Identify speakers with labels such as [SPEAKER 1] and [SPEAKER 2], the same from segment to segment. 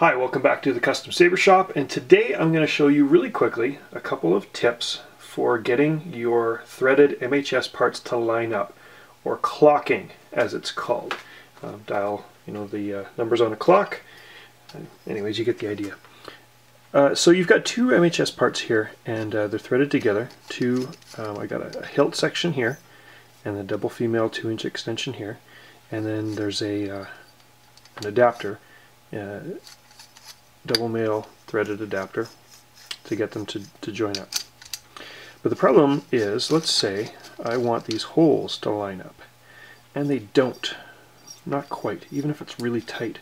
[SPEAKER 1] Hi, welcome back to the Custom Saber Shop and today I'm going to show you really quickly a couple of tips for getting your threaded MHS parts to line up or clocking as it's called. Um, dial you know the uh, numbers on a clock. Anyways, you get the idea. Uh, so you've got two MHS parts here and uh, they're threaded together. Two, um, I got a, a, hilt section here and a double female 2 inch extension here and then there's a uh, an adapter uh, double male threaded adapter to get them to, to join up. But the problem is, let's say I want these holes to line up, and they don't. Not quite. Even if it's really tight,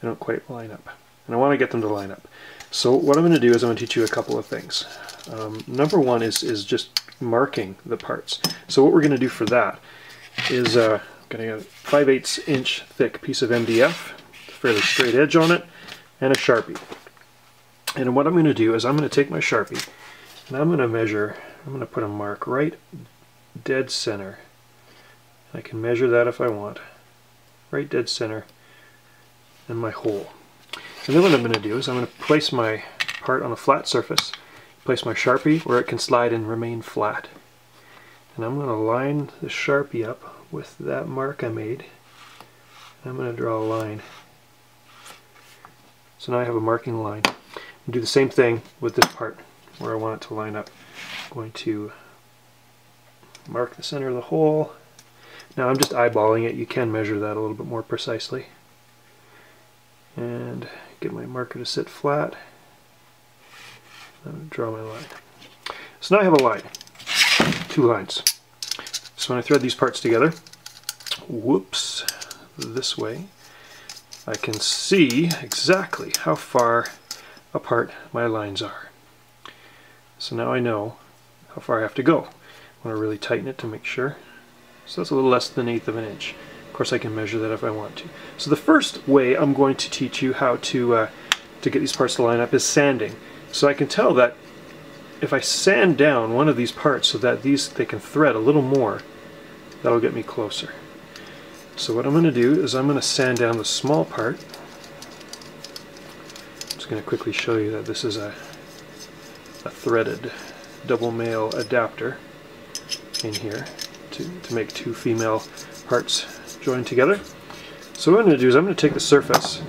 [SPEAKER 1] they don't quite line up. And I want to get them to line up. So what I'm going to do is I'm going to teach you a couple of things. Um, number one is, is just marking the parts. So what we're going to do for that is uh, going to get a 5 8 inch thick piece of MDF, fairly straight edge on it, and a Sharpie. And what I'm going to do is I'm going to take my Sharpie and I'm going to measure, I'm going to put a mark right dead center. I can measure that if I want. Right dead center and my hole. And then what I'm going to do is I'm going to place my part on a flat surface, place my Sharpie where it can slide and remain flat. And I'm going to line the Sharpie up with that mark I made. I'm going to draw a line so now I have a marking line. And do the same thing with this part where I want it to line up. I'm going to mark the center of the hole. Now I'm just eyeballing it. You can measure that a little bit more precisely. And get my marker to sit flat. I'm draw my line. So now I have a line. Two lines. So when I thread these parts together, whoops, this way, I can see exactly how far apart my lines are. So now I know how far I have to go. I want to really tighten it to make sure. So that's a little less than an eighth of an inch. Of course I can measure that if I want to. So the first way I'm going to teach you how to, uh, to get these parts to line up is sanding. So I can tell that if I sand down one of these parts so that these they can thread a little more, that'll get me closer. So what I'm going to do is I'm going to sand down the small part. I'm just going to quickly show you that this is a, a threaded double male adapter in here to, to make two female parts join together. So what I'm going to do is I'm going to take the surface,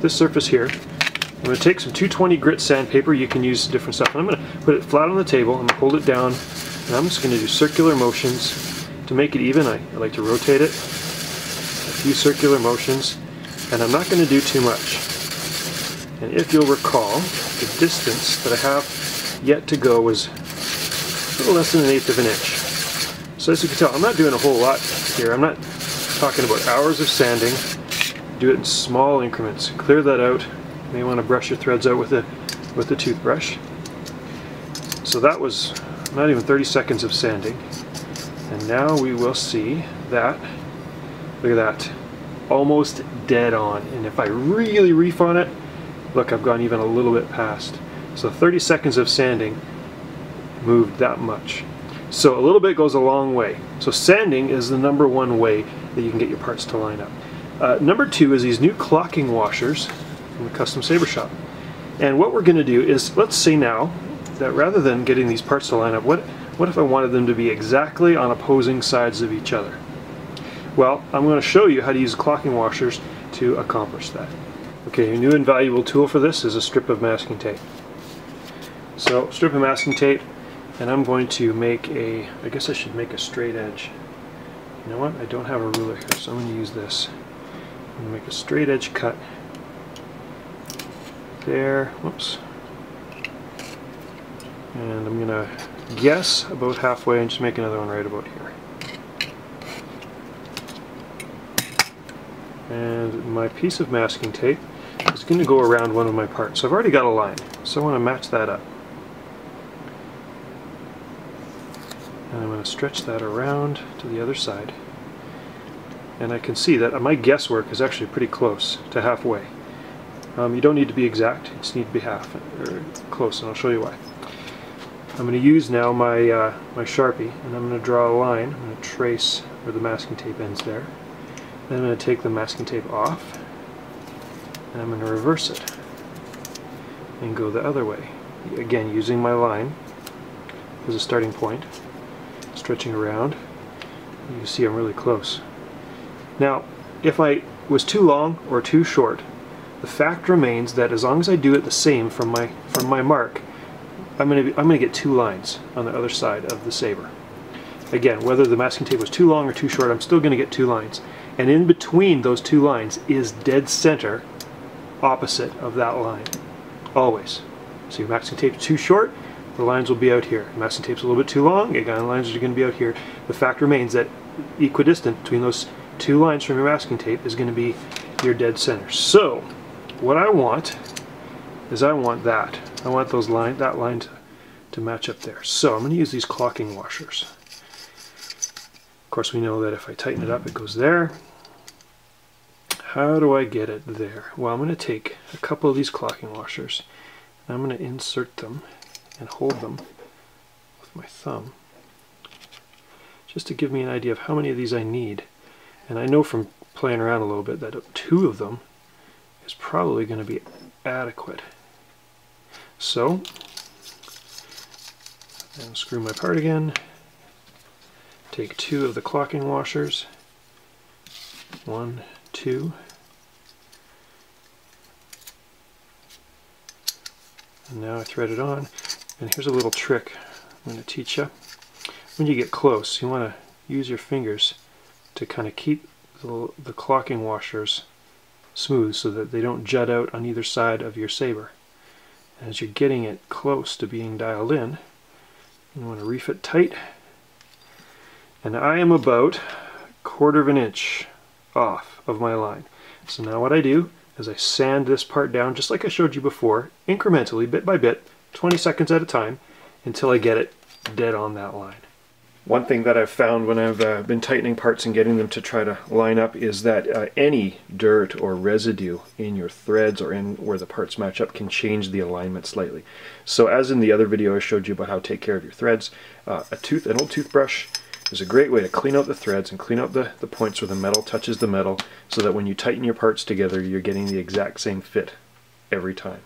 [SPEAKER 1] this surface here, I'm going to take some 220 grit sandpaper, you can use different stuff, and I'm going to put it flat on the table, I'm going to hold it down, and I'm just going to do circular motions to make it even. I, I like to rotate it few circular motions, and I'm not going to do too much. And if you'll recall, the distance that I have yet to go was a little less than an eighth of an inch. So as you can tell, I'm not doing a whole lot here. I'm not talking about hours of sanding. Do it in small increments. Clear that out. You may want to brush your threads out with a with a toothbrush. So that was not even 30 seconds of sanding. And now we will see that Look at that. Almost dead on. And if I really reef on it, look, I've gone even a little bit past. So 30 seconds of sanding moved that much. So a little bit goes a long way. So sanding is the number one way that you can get your parts to line up. Uh, number two is these new clocking washers from the Custom Saber Shop. And what we're going to do is, let's say now, that rather than getting these parts to line up, what, what if I wanted them to be exactly on opposing sides of each other? Well, I'm going to show you how to use clocking washers to accomplish that. Okay, a new invaluable tool for this is a strip of masking tape. So, strip of masking tape, and I'm going to make a, I guess I should make a straight edge. You know what, I don't have a ruler here, so I'm going to use this. I'm going to make a straight edge cut. There, whoops. And I'm going to guess about halfway and just make another one right about here. And my piece of masking tape is going to go around one of my parts. So I've already got a line, so I want to match that up. And I'm going to stretch that around to the other side. And I can see that my guesswork is actually pretty close to halfway. Um, you don't need to be exact, you just need to be half, or close, and I'll show you why. I'm going to use now my, uh, my Sharpie, and I'm going to draw a line. I'm going to trace where the masking tape ends there. Then I'm going to take the masking tape off. and I'm going to reverse it and go the other way. Again, using my line as a starting point, stretching around. You see I'm really close. Now, if I was too long or too short, the fact remains that as long as I do it the same from my from my mark, I'm going to I'm going to get two lines on the other side of the saber. Again, whether the masking tape was too long or too short, I'm still going to get two lines. And in between those two lines is dead center opposite of that line. Always. So your masking tape is too short, the lines will be out here. Your masking tape's a little bit too long, again, the lines are going to be out here. The fact remains that equidistant between those two lines from your masking tape is going to be your dead center. So, what I want is I want that. I want those line, that line to, to match up there. So I'm going to use these clocking washers. Of course we know that if I tighten it up it goes there. How do I get it there? Well I'm going to take a couple of these clocking washers and I'm going to insert them and hold them with my thumb just to give me an idea of how many of these I need. And I know from playing around a little bit that two of them is probably going to be adequate. So, and screw my part again, Take two of the clocking washers. One, two. And now I thread it on. And here's a little trick I'm going to teach you. When you get close, you want to use your fingers to kind of keep the, the clocking washers smooth so that they don't jut out on either side of your saber. And as you're getting it close to being dialed in, you want to reef it tight and I am about a quarter of an inch off of my line. So now what I do is I sand this part down just like I showed you before, incrementally, bit by bit, 20 seconds at a time, until I get it dead on that line. One thing that I've found when I've uh, been tightening parts and getting them to try to line up is that uh, any dirt or residue in your threads or in where the parts match up can change the alignment slightly. So as in the other video I showed you about how to take care of your threads, uh, a tooth, an old toothbrush is a great way to clean out the threads and clean out the, the points where the metal touches the metal so that when you tighten your parts together you're getting the exact same fit every time.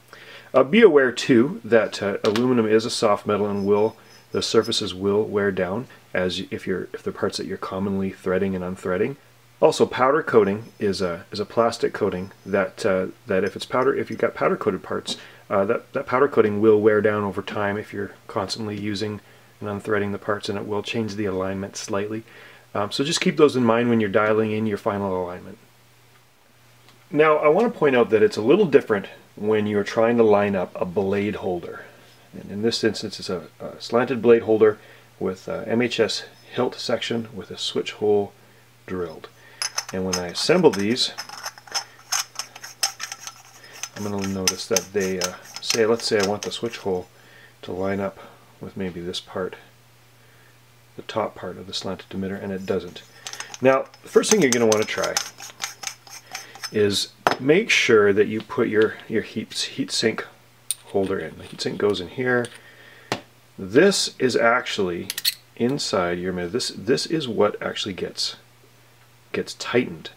[SPEAKER 1] Uh, be aware too that uh, aluminum is a soft metal and will the surfaces will wear down as if you're if the parts that you're commonly threading and unthreading. Also, powder coating is a is a plastic coating that uh, that if it's powder if you've got powder coated parts, uh, that that powder coating will wear down over time if you're constantly using and unthreading the parts and it will change the alignment slightly. Um, so just keep those in mind when you're dialing in your final alignment. Now I want to point out that it's a little different when you're trying to line up a blade holder. And in this instance it's a, a slanted blade holder with MHS hilt section with a switch hole drilled. And when I assemble these, I'm going to notice that they uh, say, let's say I want the switch hole to line up with maybe this part, the top part of the slanted emitter, and it doesn't. Now, the first thing you're going to want to try is make sure that you put your, your heat, heat sink holder in. The heat sink goes in here. This is actually inside your emitter. This, this is what actually gets, gets tightened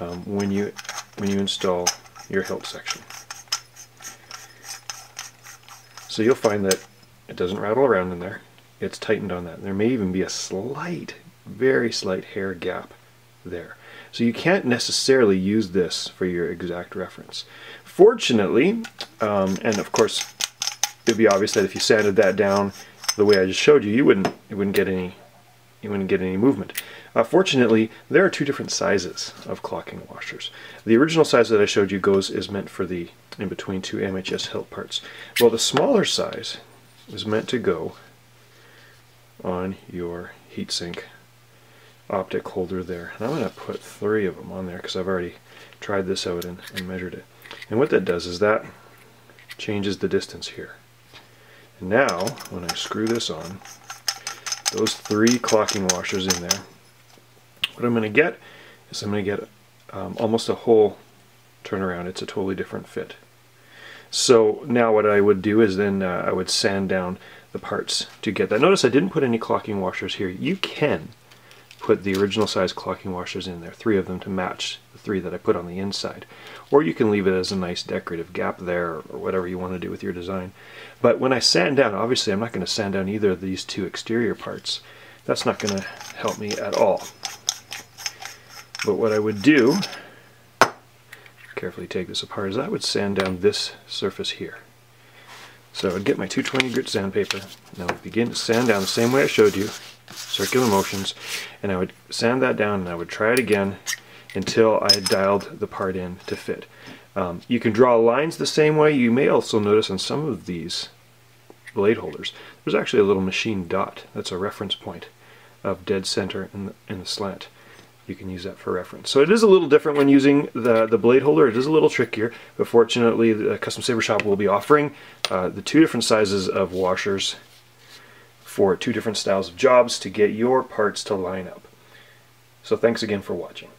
[SPEAKER 1] um, when, you, when you install your hilt section. So you'll find that it doesn't rattle around in there. It's tightened on that. There may even be a slight, very slight hair gap there. So you can't necessarily use this for your exact reference. Fortunately, um, and of course, it'd be obvious that if you sanded that down the way I just showed you, you wouldn't you wouldn't get any you wouldn't get any movement. Uh, fortunately, there are two different sizes of clocking washers. The original size that I showed you goes is meant for the in between two MHS hilt parts. Well, the smaller size is meant to go on your heatsink optic holder there. And I'm going to put three of them on there because I've already tried this out and, and, measured it. And what that does is that changes the distance here. And now, when I screw this on, those three clocking washers in there, what I'm going to get is I'm going to get um, almost a whole turnaround. It's a totally different fit. So now what I would do is then uh, I would sand down the parts to get that. Notice I didn't put any clocking washers here. You can put the original size clocking washers in there, three of them to match the three that I put on the inside. Or you can leave it as a nice decorative gap there or whatever you want to do with your design. But when I sand down, obviously I'm not going to sand down either of these two exterior parts. That's not going to help me at all. But what I would do, carefully take this apart, is I would sand down this surface here. So I would get my 220 grit sandpaper, and I would begin to sand down the same way I showed you, circular motions, and I would sand that down and I would try it again until I had dialed the part in to fit. Um, you can draw lines the same way. You may also notice on some of these blade holders, there's actually a little machine dot. That's a reference point of dead center in the, in the slant. You can use that for reference. So it is a little different when using the, the blade holder. It is a little trickier, but fortunately the Custom Saber Shop will be offering uh, the two different sizes of washers for two different styles of jobs to get your parts to line up. So thanks again for watching.